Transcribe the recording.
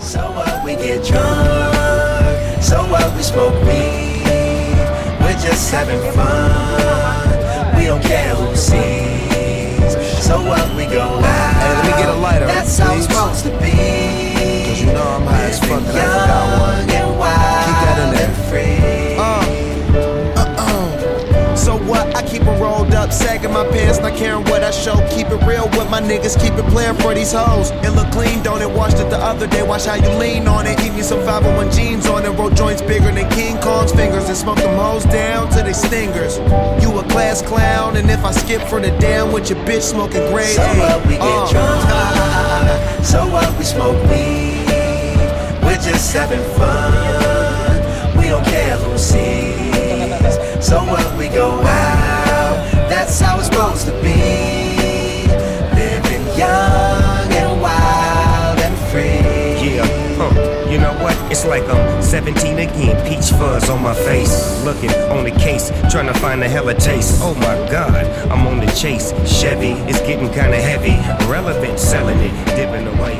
So what? We get drunk. So what? We smoke weed. We're just having fun. We don't care who sees. So what? We go out. Hey, let me get a lighter, That's how it's please. supposed to be. Cause you know I'm high as fuck sagging my pants, not caring what I show. Keep it real with my niggas, keep it playing for these hoes. It look clean, don't it? Washed it the other day, watch how you lean on it. Eat me some 501 jeans on it, roll joints bigger than King Kong's fingers, and smoke them hoes down to they stingers. You a class clown, and if I skip for the damn with your bitch smoking grade So A. what? We get uh. drunk. So what? We smoke weed. We're just having fun. We don't care who sees. So what? We go out. You know what? It's like I'm 17 again, peach fuzz on my face. Looking on the case, trying to find a hella taste. Oh my god, I'm on the chase. Chevy, it's getting kinda heavy. Relevant, selling it, dipping away.